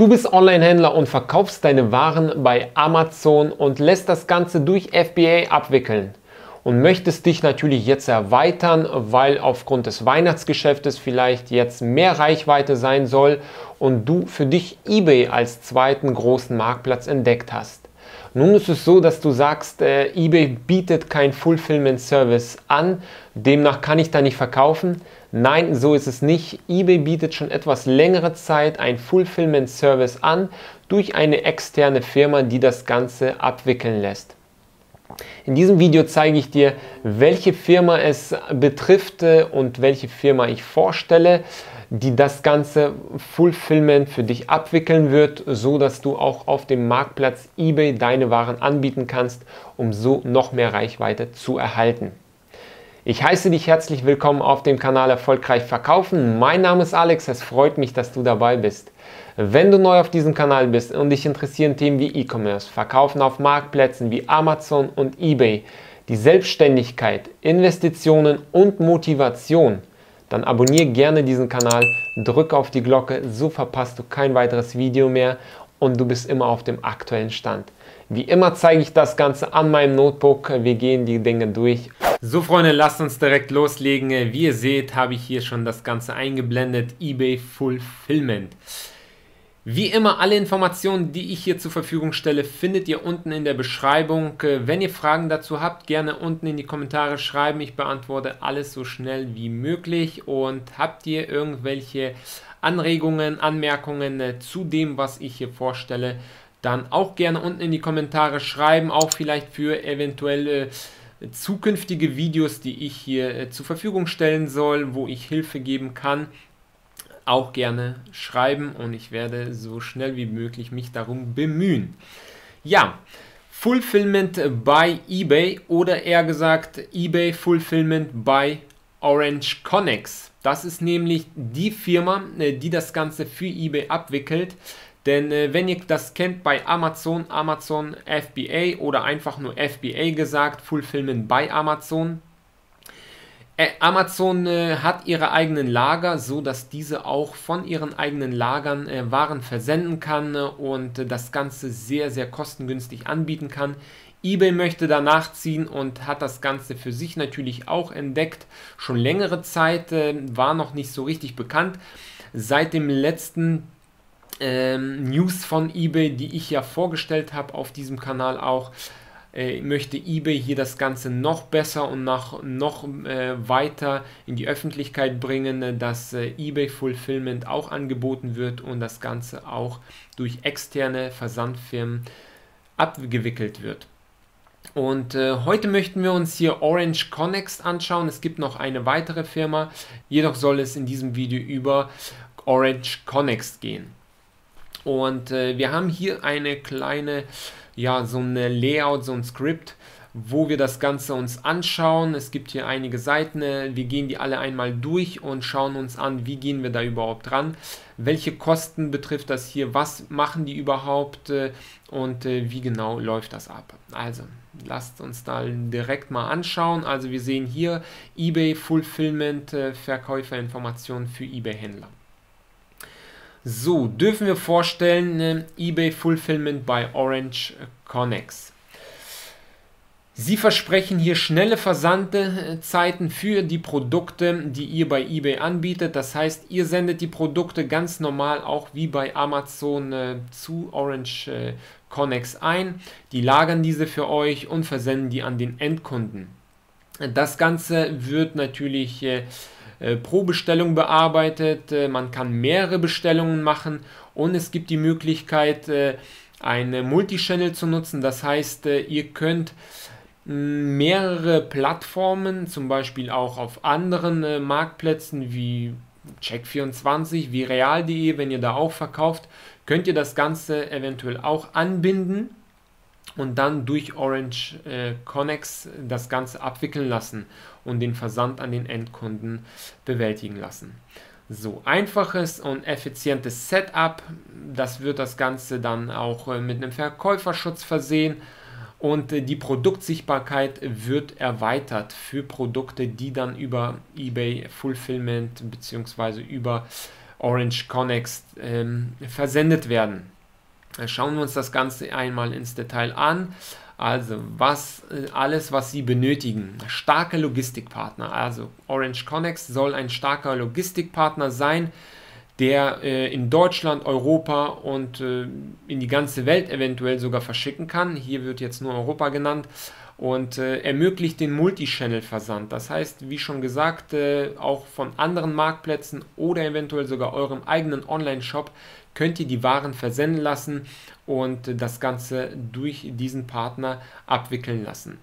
Du bist Online-Händler und verkaufst deine Waren bei Amazon und lässt das Ganze durch FBA abwickeln und möchtest dich natürlich jetzt erweitern, weil aufgrund des Weihnachtsgeschäftes vielleicht jetzt mehr Reichweite sein soll und du für dich eBay als zweiten großen Marktplatz entdeckt hast. Nun ist es so, dass du sagst, äh, eBay bietet kein Fulfillment Service an, demnach kann ich da nicht verkaufen. Nein, so ist es nicht. eBay bietet schon etwas längere Zeit ein Fulfillment Service an durch eine externe Firma, die das Ganze abwickeln lässt. In diesem Video zeige ich dir, welche Firma es betrifft äh, und welche Firma ich vorstelle, die das ganze Fulfillment für dich abwickeln wird, so dass du auch auf dem Marktplatz eBay deine Waren anbieten kannst, um so noch mehr Reichweite zu erhalten. Ich heiße dich herzlich willkommen auf dem Kanal Erfolgreich Verkaufen. Mein Name ist Alex, es freut mich, dass du dabei bist. Wenn du neu auf diesem Kanal bist und dich interessieren Themen wie E-Commerce, Verkaufen auf Marktplätzen wie Amazon und eBay, die Selbstständigkeit, Investitionen und Motivation, dann abonniere gerne diesen Kanal, drücke auf die Glocke, so verpasst du kein weiteres Video mehr und du bist immer auf dem aktuellen Stand. Wie immer zeige ich das Ganze an meinem Notebook. Wir gehen die Dinge durch. So Freunde, lasst uns direkt loslegen. Wie ihr seht, habe ich hier schon das Ganze eingeblendet. eBay Fulfillment. Wie immer, alle Informationen, die ich hier zur Verfügung stelle, findet ihr unten in der Beschreibung. Wenn ihr Fragen dazu habt, gerne unten in die Kommentare schreiben. Ich beantworte alles so schnell wie möglich. Und habt ihr irgendwelche Anregungen, Anmerkungen zu dem, was ich hier vorstelle, dann auch gerne unten in die Kommentare schreiben, auch vielleicht für eventuelle zukünftige Videos, die ich hier äh, zur Verfügung stellen soll, wo ich Hilfe geben kann, auch gerne schreiben und ich werde so schnell wie möglich mich darum bemühen. Ja, Fulfillment bei eBay oder eher gesagt eBay Fulfillment bei Orange Connex. Das ist nämlich die Firma, äh, die das Ganze für eBay abwickelt. Denn äh, wenn ihr das kennt bei Amazon, Amazon FBA oder einfach nur FBA gesagt, Fulfillment bei Amazon. Äh, Amazon äh, hat ihre eigenen Lager, so dass diese auch von ihren eigenen Lagern äh, Waren versenden kann äh, und das Ganze sehr, sehr kostengünstig anbieten kann. eBay möchte danach ziehen und hat das Ganze für sich natürlich auch entdeckt. Schon längere Zeit war noch nicht so richtig bekannt. Seit dem letzten ähm, News von eBay, die ich ja vorgestellt habe auf diesem Kanal auch, äh, möchte eBay hier das Ganze noch besser und noch, noch äh, weiter in die Öffentlichkeit bringen, dass äh, eBay Fulfillment auch angeboten wird und das Ganze auch durch externe Versandfirmen abgewickelt wird. Und äh, heute möchten wir uns hier Orange Connext anschauen. Es gibt noch eine weitere Firma, jedoch soll es in diesem Video über Orange Connext gehen. Und äh, wir haben hier eine kleine, ja, so eine Layout, so ein Skript, wo wir das Ganze uns anschauen. Es gibt hier einige Seiten, äh, wir gehen die alle einmal durch und schauen uns an, wie gehen wir da überhaupt ran, welche Kosten betrifft das hier, was machen die überhaupt äh, und äh, wie genau läuft das ab. Also, lasst uns da direkt mal anschauen. Also wir sehen hier eBay Fulfillment, Verkäuferinformationen für eBay-Händler. So, dürfen wir vorstellen, äh, eBay Fulfillment bei Orange Connex. Sie versprechen hier schnelle Versandzeiten für die Produkte, die ihr bei eBay anbietet. Das heißt, ihr sendet die Produkte ganz normal auch wie bei Amazon äh, zu Orange äh, Connex ein. Die lagern diese für euch und versenden die an den Endkunden. Das Ganze wird natürlich äh, äh, pro Bestellung bearbeitet. Äh, man kann mehrere Bestellungen machen und es gibt die Möglichkeit, eine Multichannel zu nutzen. Das heißt, ihr könnt mehrere Plattformen, zum Beispiel auch auf anderen Marktplätzen wie Check24, wie real.de, wenn ihr da auch verkauft, könnt ihr das Ganze eventuell auch anbinden und dann durch Orange äh, Connex das Ganze abwickeln lassen und den Versand an den Endkunden bewältigen lassen. So einfaches und effizientes Setup, das wird das Ganze dann auch äh, mit einem Verkäuferschutz versehen und äh, die Produktsichtbarkeit wird erweitert für Produkte, die dann über eBay Fulfillment bzw. über Orange Connex ähm, versendet werden. Schauen wir uns das Ganze einmal ins Detail an. Also was äh, alles, was Sie benötigen. Starke Logistikpartner. Also Orange Connex soll ein starker Logistikpartner sein, der äh, in Deutschland, Europa und äh, in die ganze Welt eventuell sogar verschicken kann. Hier wird jetzt nur Europa genannt und äh, ermöglicht den Multi-Channel-Versand. Das heißt, wie schon gesagt, äh, auch von anderen Marktplätzen oder eventuell sogar eurem eigenen Online-Shop könnt ihr die Waren versenden lassen und das Ganze durch diesen Partner abwickeln lassen.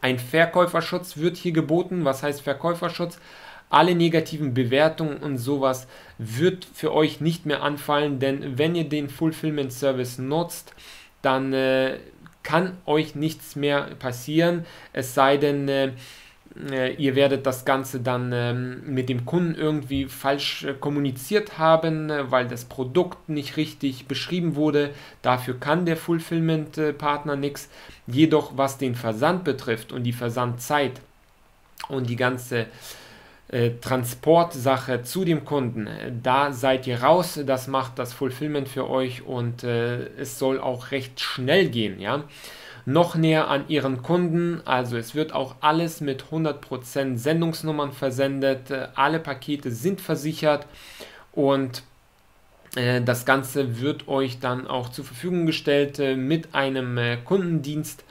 Ein Verkäuferschutz wird hier geboten. Was heißt Verkäuferschutz? Alle negativen Bewertungen und sowas wird für euch nicht mehr anfallen, denn wenn ihr den Fulfillment Service nutzt, dann äh, kann euch nichts mehr passieren, es sei denn, äh, äh, ihr werdet das Ganze dann ähm, mit dem Kunden irgendwie falsch äh, kommuniziert haben, äh, weil das Produkt nicht richtig beschrieben wurde. Dafür kann der Fulfillment-Partner nichts. Jedoch was den Versand betrifft und die Versandzeit und die ganze Transportsache zu dem Kunden, da seid ihr raus. Das macht das Fulfillment für euch und äh, es soll auch recht schnell gehen. Ja noch näher an ihren Kunden. Also es wird auch alles mit 100% Sendungsnummern versendet. Äh, alle Pakete sind versichert und äh, das Ganze wird euch dann auch zur Verfügung gestellt äh, mit einem Kundendienst,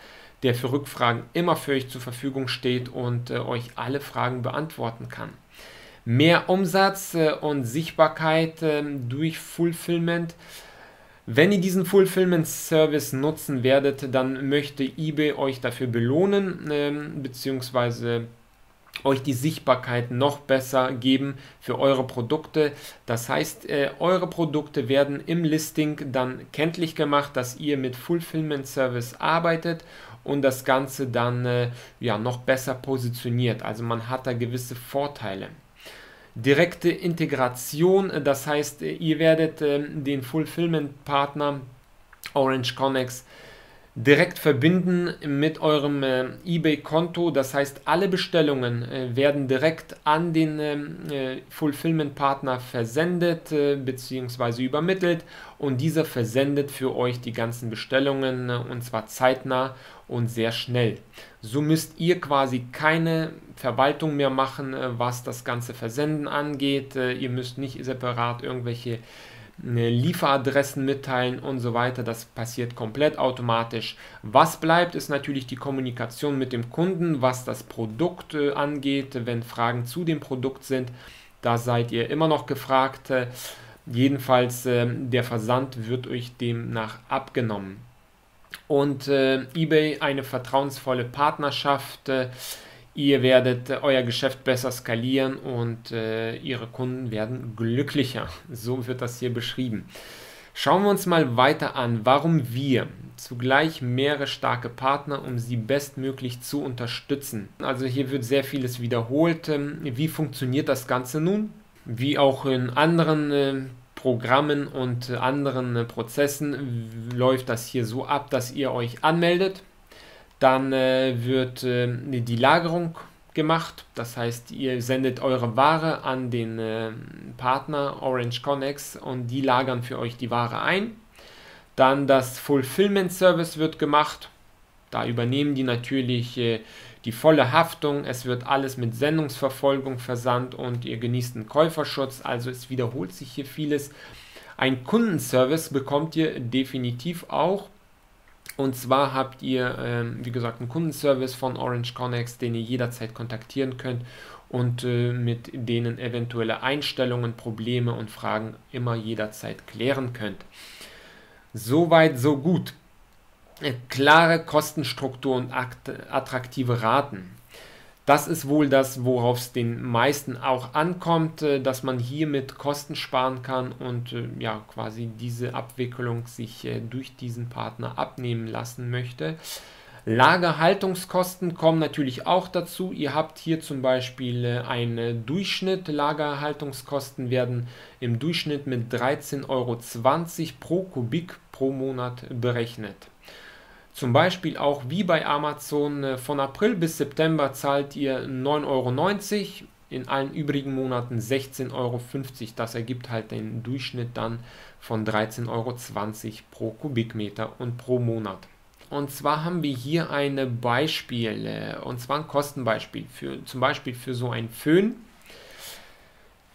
der für Rückfragen immer für euch zur Verfügung steht und euch alle Fragen beantworten kann. Mehr Umsatz und Sichtbarkeit ähm, durch Fulfillment wenn ihr diesen Fulfillment Service nutzen werdet, dann möchte eBay euch dafür belohnen, ähm, beziehungsweise euch die Sichtbarkeit noch besser geben für eure Produkte. Das heißt, äh, eure Produkte werden im Listing dann kenntlich gemacht, dass ihr mit Fulfillment Service arbeitet und das Ganze dann äh, ja, noch besser positioniert. Also man hat da gewisse Vorteile direkte Integration, das heißt, ihr werdet äh, den Fulfillment-Partner Orange Connex direkt verbinden mit eurem äh, eBay-Konto. Das heißt, alle Bestellungen äh, werden direkt an den ähm, äh, Fulfillment-Partner versendet äh, bzw. übermittelt und dieser versendet für euch die ganzen Bestellungen äh, und zwar zeitnah und sehr schnell. So müsst ihr quasi keine Verwaltung mehr machen, äh, was das ganze Versenden angeht. ihr müsst nicht separat irgendwelche Lieferadressen mitteilen und so weiter. Das passiert komplett automatisch. Was bleibt, ist natürlich die Kommunikation mit dem Kunden, was das Produkt äh, angeht. Wenn Fragen zu dem Produkt sind, da seid ihr immer noch gefragt. Jedenfalls, äh, der Versand wird euch demnach abgenommen. Und äh, eBay, eine vertrauensvolle Partnerschaft äh, Ihr werdet äh, euer Geschäft besser skalieren und äh, Ihre Kunden werden glücklicher. So wird das hier beschrieben. Schauen wir uns mal weiter an, warum wir zugleich mehrere starke Partner, um sie bestmöglich zu unterstützen. Also hier wird sehr vieles wiederholt. Ähm, wie funktioniert das Ganze nun? Wie auch in anderen äh, Programmen und äh, anderen Prozessen läuft das hier so ab, dass ihr euch anmeldet dann äh, wird äh, die Lagerung gemacht. Das heißt, ihr sendet eure Ware an den äh, Partner Orange Connex und die lagern für euch die Ware ein. Dann das Fulfillment Service wird gemacht. Da übernehmen die natürlich äh, die volle Haftung. Es wird alles mit Sendungsverfolgung versandt und ihr genießt einen Käuferschutz. Also es wiederholt sich hier vieles. Ein Kundenservice bekommt ihr definitiv auch. Und zwar habt ihr, ähm, wie gesagt, einen Kundenservice von Orange Connex, den ihr jederzeit kontaktieren könnt und äh, mit denen eventuelle Einstellungen, Probleme und Fragen immer jederzeit klären könnt. Soweit, so gut. Klare Kostenstruktur und attraktive Raten. Das ist wohl das, worauf es den meisten auch ankommt, äh, dass man hiermit Kosten sparen kann und äh, ja quasi diese Abwicklung sich äh, durch diesen Partner abnehmen lassen möchte. Lagerhaltungskosten kommen natürlich auch dazu. Ihr habt hier zum Beispiel einen Durchschnitt. Lagerhaltungskosten werden im Durchschnitt mit 13,20 Euro pro Kubik pro Monat berechnet. Zum Beispiel auch wie bei Amazon äh, von April bis September zahlt ihr 9,90 Euro. in allen übrigen Monaten 16,50 Euro. Das ergibt halt den Durchschnitt dann von 13,20 Euro pro Kubikmeter und pro Monat. Und zwar haben wir hier ein Beispiel, äh, und zwar ein Kostenbeispiel, für, zum Beispiel für so ein Föhn.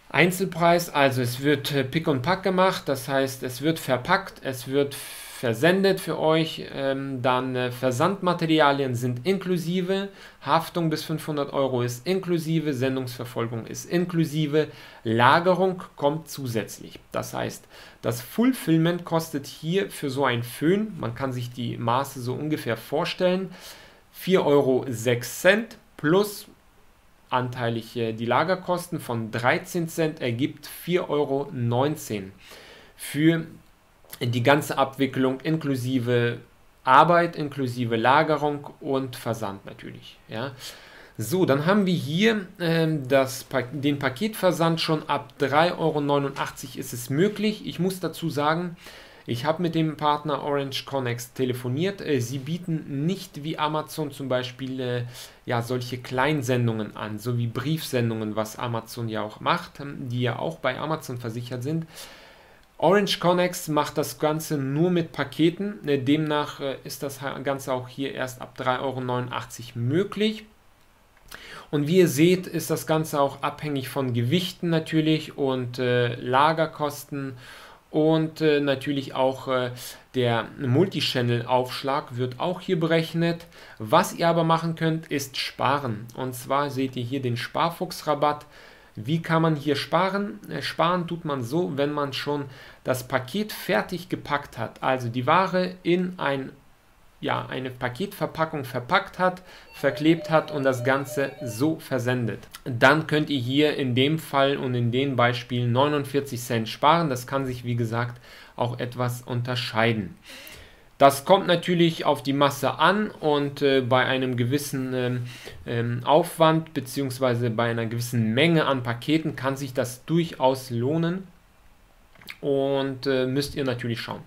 Einzelpreis, also es wird äh, Pick und Pack gemacht, das heißt es wird verpackt, es wird versendet für euch. Ähm, dann äh, Versandmaterialien sind inklusive, Haftung bis 500 Euro ist inklusive, Sendungsverfolgung ist inklusive, Lagerung kommt zusätzlich. Das heißt, das Fulfillment kostet hier für so ein Föhn, man kann sich die Maße so ungefähr vorstellen, 4,06 Euro plus anteilig die Lagerkosten von 13 Cent ergibt 4,19 Euro für die ganze Abwicklung inklusive Arbeit, inklusive Lagerung und Versand natürlich. Ja. So, dann haben wir hier ähm, das, den Paketversand schon ab 3,89 Euro ist es möglich. Ich muss dazu sagen, ich habe mit dem Partner Orange Connex telefoniert. Äh, sie bieten nicht wie Amazon zum Beispiel äh, ja, solche Kleinsendungen an, so wie Briefsendungen, was Amazon ja auch macht, ähm, die ja auch bei Amazon versichert sind. Orange Connex macht das Ganze nur mit Paketen. Äh, demnach äh, ist das Ganze auch hier erst ab 3,89 Euro möglich. Und wie ihr seht, ist das Ganze auch abhängig von Gewichten natürlich und äh, Lagerkosten und äh, natürlich auch äh, der Multichannel-Aufschlag wird auch hier berechnet. Was ihr aber machen könnt, ist sparen. Und zwar seht ihr hier den Sparfuchs-Rabatt. Wie kann man hier sparen? Äh, sparen tut man so, wenn man schon das Paket fertig gepackt hat, also die Ware in ein, ja, eine Paketverpackung verpackt hat, verklebt hat und das Ganze so versendet. Dann könnt ihr hier in dem Fall und in den Beispielen 49 Cent sparen. Das kann sich wie gesagt auch etwas unterscheiden. Das kommt natürlich auf die Masse an und äh, bei einem gewissen ähm, ähm, Aufwand bzw. bei einer gewissen Menge an Paketen kann sich das durchaus lohnen und äh, müsst ihr natürlich schauen.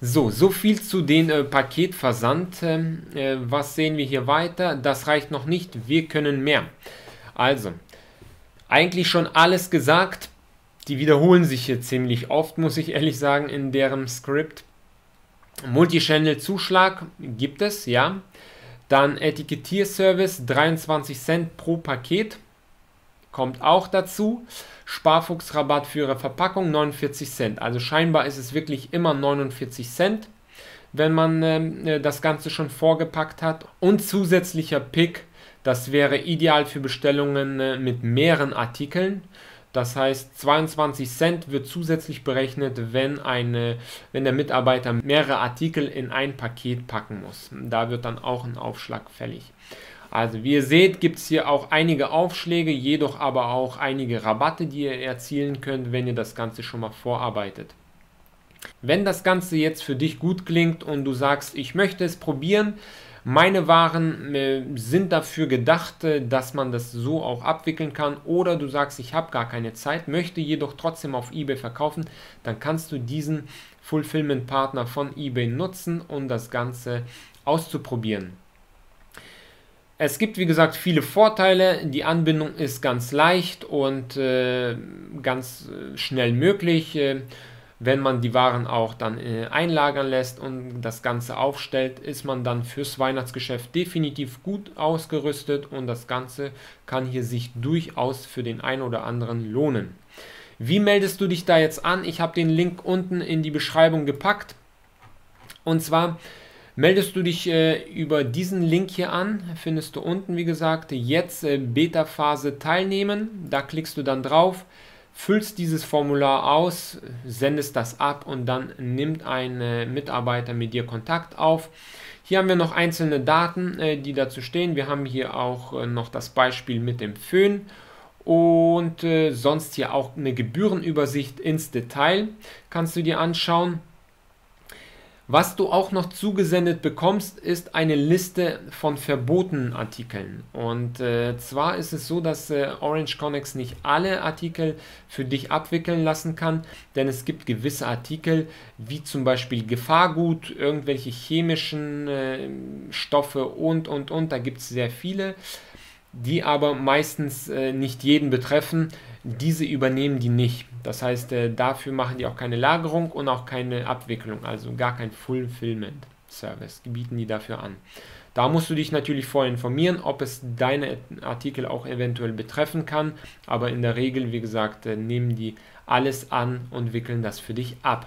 So, so viel zu den äh, Paketversand. Ähm, äh, was sehen wir hier weiter? Das reicht noch nicht, wir können mehr. Also, eigentlich schon alles gesagt. Die wiederholen sich hier ziemlich oft, muss ich ehrlich sagen, in deren Skript. Multichannel-Zuschlag gibt es, ja. Dann Etikettierservice, 23 Cent pro Paket, kommt auch dazu. Sparfuchsrabatt für ihre Verpackung, 49 Cent. Also scheinbar ist es wirklich immer 49 Cent, wenn man ähm, äh, das Ganze schon vorgepackt hat. Und zusätzlicher Pick, das wäre ideal für Bestellungen äh, mit mehreren Artikeln. Das heißt, 22 Cent wird zusätzlich berechnet, wenn, eine, wenn der Mitarbeiter mehrere Artikel in ein Paket packen muss. Da wird dann auch ein Aufschlag fällig. Also wie ihr seht, gibt es hier auch einige Aufschläge, jedoch aber auch einige Rabatte, die ihr erzielen könnt, wenn ihr das Ganze schon mal vorarbeitet. Wenn das Ganze jetzt für dich gut klingt und du sagst, ich möchte es probieren, meine Waren äh, sind dafür gedacht, äh, dass man das so auch abwickeln kann. Oder du sagst, ich habe gar keine Zeit, möchte jedoch trotzdem auf eBay verkaufen. Dann kannst du diesen Fulfillment-Partner von eBay nutzen, um das Ganze auszuprobieren. Es gibt wie gesagt viele Vorteile. Die Anbindung ist ganz leicht und äh, ganz äh, schnell möglich. Äh, wenn man die Waren auch dann äh, einlagern lässt und das Ganze aufstellt, ist man dann fürs Weihnachtsgeschäft definitiv gut ausgerüstet und das Ganze kann hier sich durchaus für den einen oder anderen lohnen. Wie meldest du dich da jetzt an? Ich habe den Link unten in die Beschreibung gepackt. Und zwar meldest du dich äh, über diesen Link hier an, findest du unten, wie gesagt, jetzt äh, Beta-Phase teilnehmen. Da klickst du dann drauf füllst dieses Formular aus, sendest das ab und dann nimmt ein äh, Mitarbeiter mit dir Kontakt auf. Hier haben wir noch einzelne Daten, äh, die dazu stehen. Wir haben hier auch äh, noch das Beispiel mit dem Föhn und sonst hier auch eine Gebührenübersicht ins Detail kannst du dir anschauen. Was du auch noch zugesendet bekommst, ist eine Liste von verbotenen Artikeln. Und äh, zwar ist es so, dass äh, Orange Connex nicht alle Artikel für dich abwickeln lassen kann, denn es gibt gewisse Artikel, wie zum Beispiel Gefahrgut, irgendwelche chemischen äh, Stoffe und, und, und, da gibt es sehr viele. Die aber meistens äh, nicht jeden betreffen. Diese übernehmen die nicht. Das heißt, äh, dafür machen die auch keine Lagerung und auch keine Abwicklung, also gar kein Fulfillment Service, bieten die dafür an. Da musst du dich natürlich vorher informieren, ob es deine Artikel auch eventuell betreffen kann, aber in der Regel, wie gesagt, äh, nehmen die alles an und wickeln das für dich ab.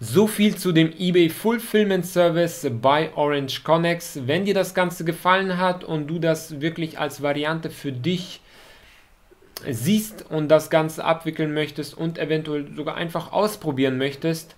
So viel zu dem eBay Fulfillment Service bei Orange Connex. Wenn dir das Ganze gefallen hat und du das wirklich als Variante für dich siehst und das Ganze abwickeln möchtest und eventuell sogar einfach ausprobieren möchtest,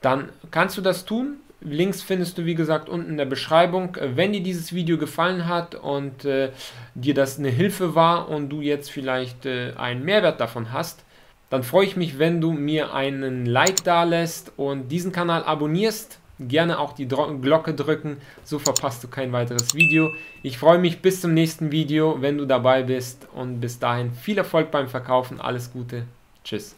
dann kannst du das tun. Links findest du wie gesagt unten in der Beschreibung. Wenn dir dieses Video gefallen hat und äh, dir das eine Hilfe war und du jetzt vielleicht äh, einen Mehrwert davon hast, dann freue ich mich, wenn du mir einen Like da lässt und diesen Kanal abonnierst. Gerne auch die Glocke drücken, so verpasst du kein weiteres Video. Ich freue mich bis zum nächsten Video, wenn du dabei bist und bis dahin viel Erfolg beim Verkaufen. Alles Gute. Tschüss.